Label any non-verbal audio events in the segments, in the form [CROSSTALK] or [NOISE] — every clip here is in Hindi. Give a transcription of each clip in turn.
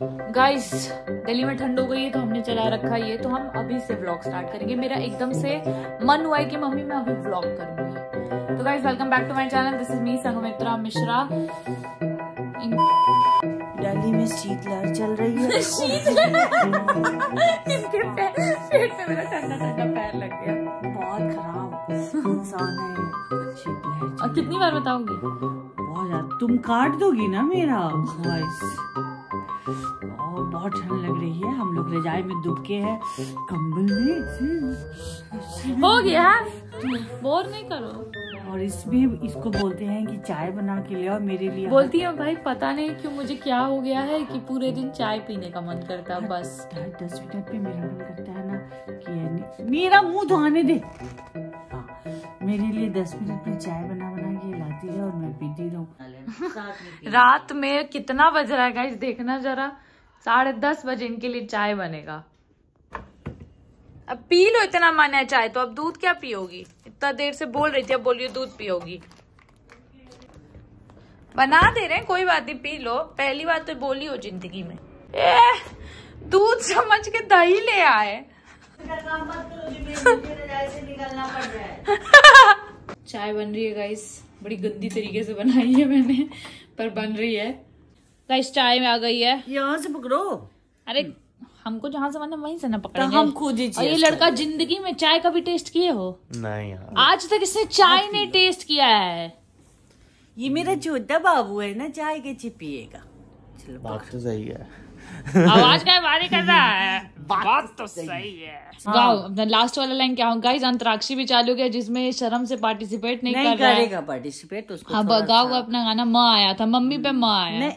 गाइस दिल्ली में ठंड हो गई है तो हमने चला रखा है ये तो हम अभी से व्लॉग स्टार्ट करेंगे। मेरा एकदम से मन हुआ है कि मम्मी मैं अभी व्लॉग करूँगी। तो guys welcome back to my channel this is me Sangamitra Mishra Delhi में शीतलहर चल रही है। [LAUGHS] इनके पे- पेट में मेरा ठंडा ठंडा पैर लग गया। बहुत खराब इंसान है। शीतलहर और कितनी बार बताओगी बहुत ज़्यादा। तुम काट दोगी ना मेरा वॉइस और बहुत ठंड लग रही है। हम लोग रजाई में दुब के हैं। कंबल में हो गया। बोर नहीं करो। और इसमें इसको बोलते हैं कि चाय बना के ले आओ मेरे लिए। बोलती है भाई पता नहीं क्यों मुझे क्या हो गया है कि पूरे दिन चाय पीने का मन करता है बस। दस मिनट में मेरा मन करता है ना कि मेरा मुँह धोने दे। हाँ, मेरे लिए दस मिनट में चाय बना बना के लाती है और मैं पीती रहूँ। रात में कितना बज रहा है गाइस देखना जरा। साढ़े दस बजे इनके लिए चाय बनेगा। अब पी लो इतना मन है चाय तो। अब दूध क्या पियोगी? इतना देर से बोल रही थी अब बोलियो दूध पियोगी। बना दे रहे हैं कोई बात नहीं पी लो। पहली बात तो बोली हो ज़िंदगी में। ए, दूध समझ के दही ले आए। [LAUGHS] चाय बन रही है गाइस बड़ी गंदी तरीके से बनाई है मैंने पर बन रही है। गाइस चाय में आ गई है। यहाँ से पकड़ो। अरे हमको जहाँ से बना वहीं से ना तो पकड़ेंगे। हम खुद ही और ये लड़का ज़िंदगी में चाय कभी टेस्ट किए हो? नहीं आज तक इसने चाय नहीं टेस्ट किया है। ये मेरा छोटा बाबू है ना चाय के पिएगा? चलो बात तो सही है। आवाज़ का बारी कर रहा है। [LAUGHS] बात तो सही। है। गाओ लास्ट वाला लाइन क्या हो गाइस अंतराक्षी भी चालू किया जिसमें शर्म से पार्टिसिपेट नहीं, नहीं कर रहा करेगा पार्टिसिपेट उसको हाँ गाओ अपना गाना म आया था मम्मी पे म आया। नहीं।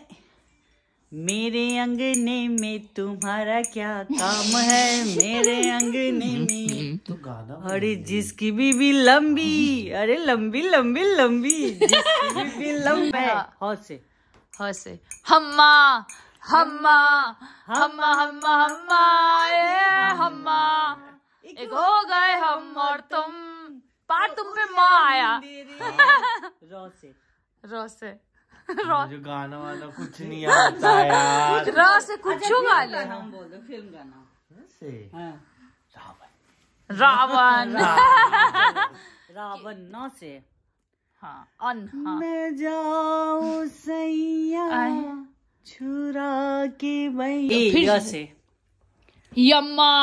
मेरे अंगने में तुम्हारा क्या काम है? मेरे अंगने [LAUGHS] में तो गाना अरे जिसकी बीबी लंबी अरे लंबी लंबी लंबी जिसकी बीबी लंबी। [LAUGHS] है हौस। हंसे। हम्मा हम्मा हम्मा हम्मा हम्मा ए हम्मा एक हो गए हम और तुम पार तुम पे माँ आया रौ से रो से मुझे गाना वाला कुछ नहीं आता यार रो से कुछ गा ले हम बोल दो फ़िल्म गाना से हाँ रावण रावण नौ से हाँ अन हाँ मैं जाऊँ सैया। छुरा के मैं फिर? से यम्मा।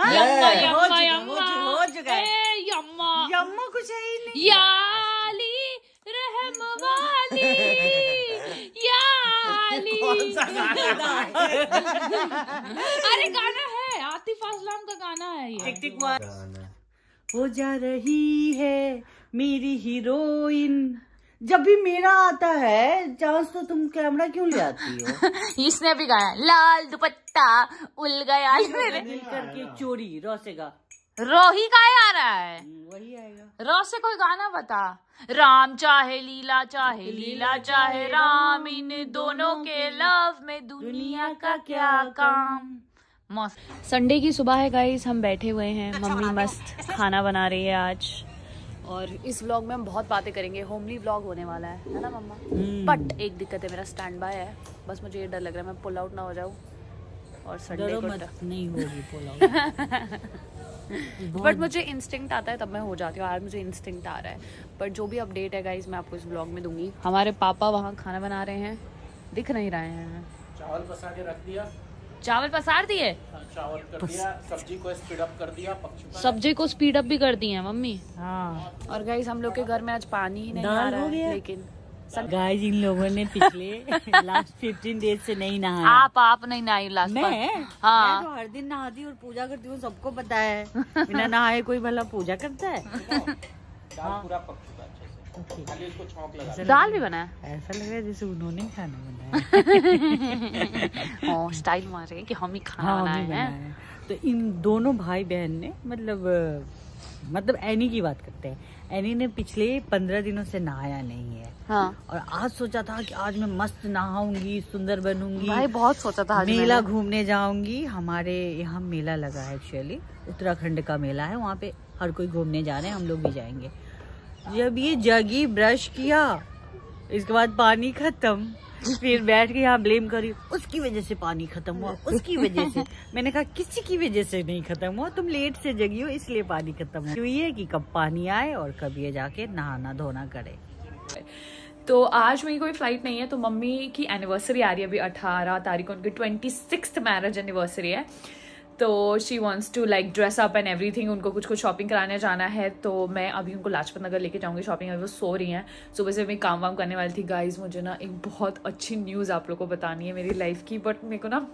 यम्मा यम्मा यम्मा। हो चुका है। यम्मा। यम्मा कुछ है ही नहीं। याली रहम वाली [LAUGHS] याली अरे गाना है। आतिफ असलम का गाना है ये। टिक टिक हो जा रही है मेरी हीरोइन। जब भी मेरा आता है चांस तो तुम कैमरा क्यों ले आती हो? [LAUGHS] इसने भी गाया लाल दुपट्टा उल गया मेरे। मिल करके चोरी रोही का आ रहा है। हम्म, वही आएगा। रो से कोई गाना बता। राम चाहे लीला चाहे लीला चाहे राम इन दोनों के लव में दुनिया का क्या काम। मस्त संडे की सुबह है गाइस हम बैठे हुए हैं। मम्मी मस्त खाना बना रही है आज। और इस व्लॉग में हम बहुत बातें करेंगे। होमली व्लॉग होने वाला है। है ना मम्मा? बट एक दिक्कत है मेरा स्टैंड बाय है। बस मुझे ये डर लग रहा है मैं पुल आउट ना हो जाऊँ और संडे को मत नहीं होगी पोला [LAUGHS] बट मुझे इंस्टिंक्ट आता है तब मैं हो जाती हूँ। आज मुझे इंस्टिंक्ट आ रहा है। बट जो भी अपडेट है गाइज़ मैं आपको इस ब्लॉग में दूँगी। हमारे पापा वहाँ खाना बना रहे हैं। दिख नहीं रहे हैं। चावल पसा के रख दिया। चावल पसार दिए? चावल कर दिया सब्ज़ी को स्पीड अप कर दिया सब्ज़ी को स्पीड अप भी कर दिए हैं मम्मी। हाँ। और गाइज़ हम लोग के घर में आज पानी ही नहीं आ रहा है लेकिन गाइस इन लोगों ने पिछले लास्ट फिफ्टीन डेज़ से नहीं नहाया। आप आप नहीं नहाई लास्ट मैं? हाँ। मैं तो हर दिन नहाती हूँ और पूजा करती हूँ सबको पता है। बिना नहाए कोई भला पूजा करता है। [LAUGHS] दाल दाल भी बना है ऐसा लग रहा है जैसे उन्होंने खाना बनाया। ओ, स्टाइल मार रहे हैं कि हम ही खाना हाँ बनाए हैं। तो इन दोनों भाई बहन ने मतलब मतलब एनी की बात करते हैं। एनी ने पिछले पंद्रह दिनों से नहाया नहीं है। हाँ। और आज सोचा था कि आज मैं मस्त नहाऊँगी सुंदर बनूँगी। भाई बहुत सोचा था आज मेला घूमने जाऊँगी। हमारे यहाँ मेला लगा है एक्चुअली उत्तराखंड का मेला है। वहाँ पे हर कोई घूमने जा रहे हैं हम लोग भी जाएँगे। जब ये जगी ब्रश किया, इसके बाद पानी खत्म। फिर बैठ के यहाँ ब्लेम करी, उसकी वजह से पानी खत्म हुआ, उसकी वजह से। मैंने कहा, किसी की वजह से नहीं खत्म हुआ, तुम लेट से जगी हो, इसलिए पानी खत्म हुआ। ये कि कब पानी आए और कब ये जाके नहाना धोना करे। तो आज मेरी कोई फ़्लाइट नहीं है तो मम्मी की एनिवर्सरी आ रही है अभी अठारह तारीख को, उनकी ट्वेंटी सिक्स मैरिज एनिवर्सरी है। तो she wants to like dress up and everything उनको कुछ कुछ शॉपिंग कराने जाना है तो मैं अभी उनको लाजपत नगर लेके जाऊँगी शॉपिंग अभी वो सो रही हैं। सुबह से मैं काम वाम करने वाली थी गाइज़ मुझे ना एक बहुत अच्छी न्यूज़ आप लोग को बतानी है मेरी लाइफ की बट मेरे को ना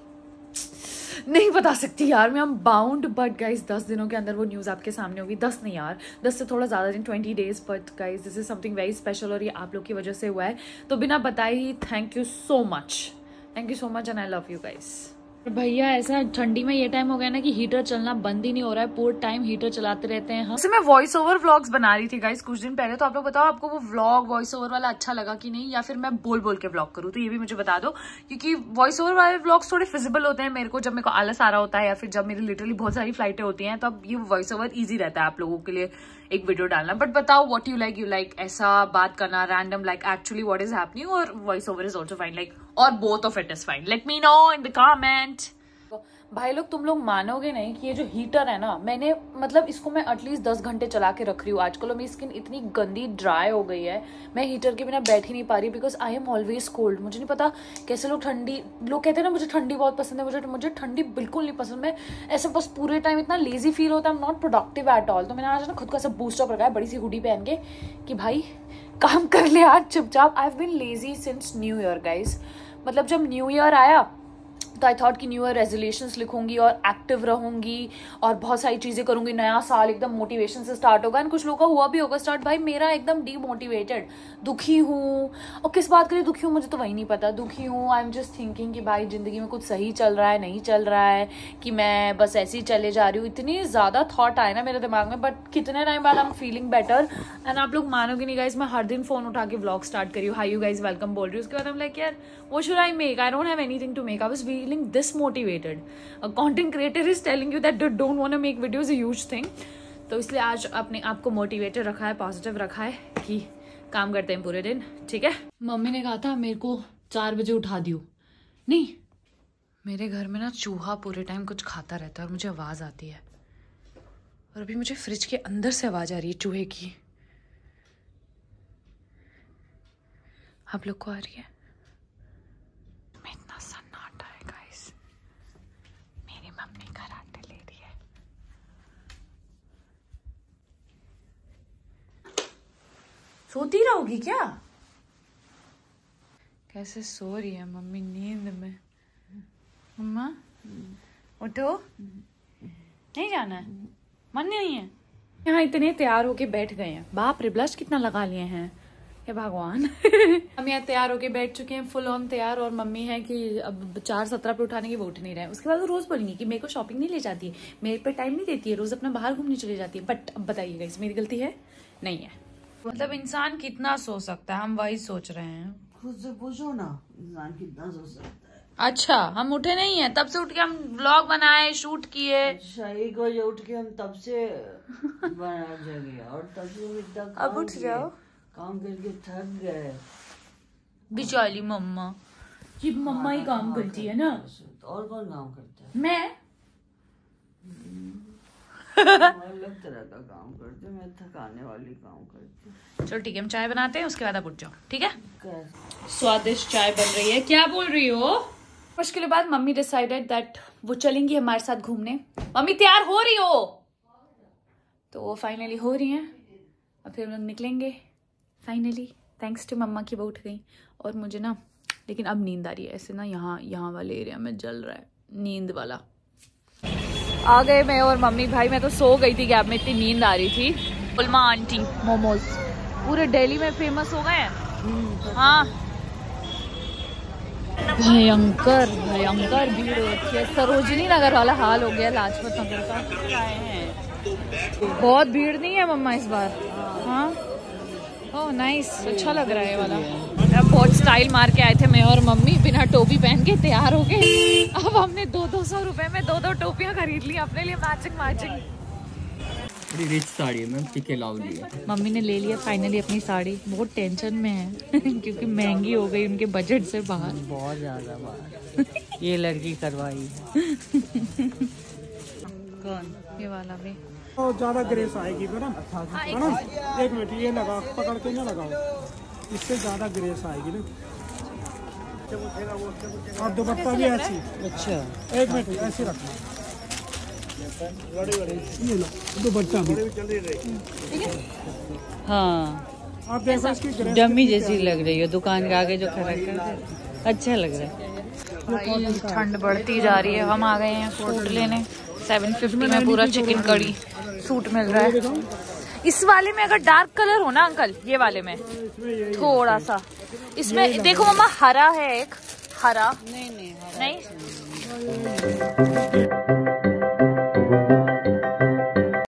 नहीं बता सकती यार, मैं हम बाउंड बट गाइज़ दस दिनों के अंदर वो न्यूज़ आपके सामने होगी। दस नहीं यार, दस से थोड़ा ज़्यादा दिन twenty days but guys this is something very special और ये आप लोग की वजह से हुआ है। तो बिना बताए ही thank you so much thank you so much and I love you guys भैया, ऐसा ठंडी में ये टाइम हो गया ना कि हीटर चलना बंद ही नहीं हो रहा है। पूरे टाइम हीटर चलाते रहते हैं हम। मैं वॉइस ओवर व्लॉग्स बना रही थी गाइस कुछ दिन पहले। तो आप लोग बताओ, आपको वो व्लॉग वॉइस ओवर वाला अच्छा लगा कि नहीं? या फिर मैं बोल बोल के व्लॉग करूँ? तो ये भी मुझे बता दो, क्योंकि वॉइस ओवर वाले व्लॉग्स थोड़े फिजिबल होते हैं। मेरे को जब मेरे को आलस आ रहा होता है या फिर जब मेरी लिटरली बहुत सारी फ्लाइटें होती हैं तो अब ये वॉइस ओवर ईजी रहता है आप लोगों के लिए एक वीडियो डालना। बट बताओ what you like you like ऐसा बात करना random like actually what is happening और voice over is also fine like और both of it is fine let me know in the comment भाई लोग, तुम लोग मानोगे नहीं कि ये जो हीटर है ना, मैंने मतलब इसको मैं एटलीस्ट दस घंटे चला के रख रही हूँ। आजकल मेरी स्किन इतनी गंदी ड्राई हो गई है। मैं हीटर के बिना बैठ ही नहीं पा रही because I am always cold मुझे नहीं पता कैसे लोग ठंडी, लोग कहते हैं ना, मुझे ठंडी बहुत पसंद है, मुझे मुझे ठंडी बिल्कुल नहीं पसंद। मैं ऐसे बस पूरे टाइम इतना लेजी फील होता है am not productive at all तो मैंने आज ना खुद का सब बूस्टअप रखा है, बड़ी सी हुडी पहन के कि भाई काम कर ले, आज चुपचाप। I have been lazy since new year guys मतलब जब न्यू ईयर आया तो आई थॉट कि न्यू ईयर रेजोल्यूशन लिखूँगी और एक्टिव रहूँगी और बहुत सारी चीज़ें करूँगी। नया साल एकदम मोटिवेशन से स्टार्ट होगा। एंड कुछ लोगों का हुआ भी होगा स्टार्ट भाई, मेरा एकदम डीमोटिवेटेड दुखी हूँ। और किस बात के लिए दुखी हूँ, मुझे तो वही नहीं पता। दुखी हूँ आई एम जस्ट थिंकिंग कि भाई, ज़िंदगी में कुछ सही चल रहा है, नहीं चल रहा है, कि मैं बस ऐसे ही चले जा रही हूँ। इतनी ज़्यादा थॉट आए ना मेरे दिमाग में बट कितने टाइम बाद I am feeling better and आप लोग मानोगे नहीं गाइज़ मैं हर दिन फ़ोन उठा के ब्लॉग स्टार्ट करी हूँ। हाई यू गाइज़ वेलकम बोल रही हूँ। उसके बाद हम लाइक यार वो should I make I don't have anything to make I was feeling this motivated a content creator is telling you that don't want to make videos a huge thing तो इसलिए आज अपने आप को मोटिवेटेड रखा है पॉजिटिव रखा है कि काम करते हैं पूरे दिन, ठीक है? मम्मी ने कहा था, मेरे को चार बजे उठा दियो। नहीं, मेरे घर में ना चूहा पूरे टाइम कुछ खाता रहता है और मुझे आवाज़ आती है। और अभी मुझे फ्रिज के अंदर से आवाज़ आ रही है चूहे की। आप लोग को आ रही है में इतना सन्नाटा है गाइस मेरी मम्मी कराटे ले रही है सोती रहोगी क्या? कैसे सो रही है मम्मी नींद में? मम्मा, उठो। नहीं जाना है? मन नहीं है? यहाँ इतने तैयार होके बैठ गए हैं। बाप रे, ब्लश कितना लगा लिए हैं। हे भगवान। [LAUGHS] हम यहाँ तैयार होके बैठ चुके हैं, फुल ऑन तैयार, और मम्मी है कि अब चार सत्रह पे उठाने की, वो उठ नहीं रहे। उसके बाद वो रोज बोलेंगे कि मेरे को शॉपिंग नहीं ले जाती है मेरे पे टाइम नहीं देती है, रोज अपना बाहर घूमने चले जाती है। बट अब बताइएगा इस मेरी गलती है? नहीं है। मतलब इंसान कितना सो सकता है हम वही सोच रहे हैं खुद से पूछो ना इंसान कितना सो सकता है अच्छा हम उठे नहीं है तब से उठ के हम ब्लॉग बनाए शूट किए अच्छा एक बजे उठ के हम तब से बना जगे और तब से हम इतना अब उठ जाओ काम करके थक गए बिचौली मम्मा जी मम्मा ही काम करती है ना तो और कौन काम करता है मैं अलग तरह का काम करते हैं, मैं थकाने वाली काम करती हूँ। चलो ठीक है हम चाय बनाते हैं उसके बाद आप उठ जाओ ठीक है? स्वादिष्ट चाय बन रही है। क्या बोल रही हो? मुश्किल बाद मम्मी डिसाइडेड दैट वो चलेंगी हमारे साथ घूमने। मम्मी तैयार हो रही हो? तो वो फाइनली हो रही हैं। अब फिर हम लोग निकलेंगे। फाइनली थैंक्स टू मम्मा की वो उठ गई। और मुझे ना लेकिन अब नींद आ रही है। ऐसे ना यहाँ यहाँ वाले एरिया में जल रहा है। नींद वाला। आ गए मैं और मम्मी भाई मैं तो सो गई थी कैब में इतनी नींद आ रही थी। उलमा आंटी। मोमोज। पूरे दिल्ली में फ़ेमस हो गए हैं? हाँ। भयंकर भयंकर भीड़ हो रखी है। सरोजिनी नगर वाला हाल हो गया लाजपत नगर का। आए हैं बहुत भीड़ नहीं है मम्मा इस बार? हाँ। ओह नाइस अच्छा लग रहा है वाला। अब स्टाइल मार के आए थे मैं और मम्मी बिना टोपी पहन के तैयार हो गए। अब हमने दो दो सौ रुपए में दो दो टोपियाँ खरीद ली अपने लिए मैचिंग मैचिंग बड़ी रिच साड़ी है मैम टिके है। मम्मी ने ले लिया फाइनली अपनी साड़ी। बहुत टेंशन में है [LAUGHS] क्योंकि महँगी हो गई उनके बजट से बाहर। बहुत ज़्यादा बाहर। ये लड़की करवाई कौन? ये वाला भी। तो ज़्यादा ग्रेस आएगी मैडम एक मिनट ये लगा पकड़ के ना लगाओ। इससे ज़्यादा ग्रेस आएगी ना। और दुपट्टा भी ऐसी। अच्छा। एक मिनट ऐसे रखना ये लो दुपट्टा भी। हाँ। आप देखो इसकी डमी जैसी लग रही है दुकान के आगे जो खड़ा कर अच्छा लग रहा है। ठंड बढ़ती जा रही है। हम आ गए हैं सूट लेने। सेवन फिफ्टी में पूरा चिकन कड़ी। सूट मिल रहा है। इस वाले में अगर डार्क कलर हो ना अंकल ये वाले में। थोड़ा सा। इसमें देखो मम्मा हरा है एक। हरा। नहीं नहीं? नहीं।